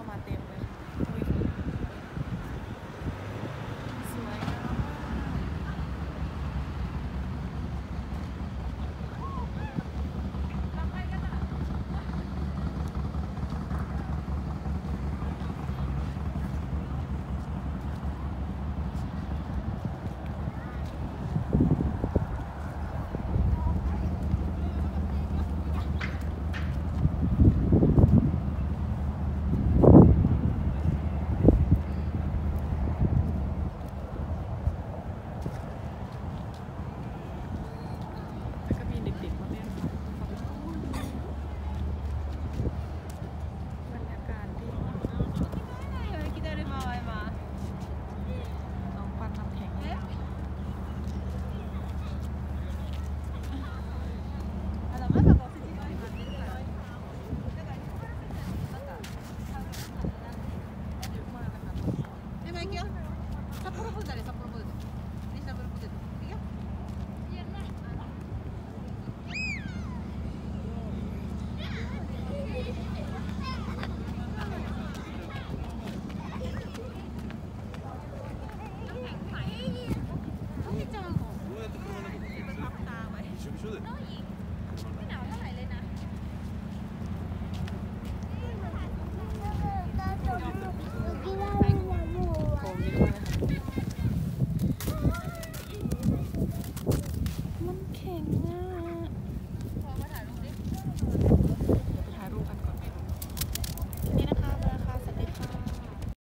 sama ชุดน้อยอีกไม่หนาวเท่าไหร่เลยนะมันแข็งมากพอมาถ่ายรูปดิ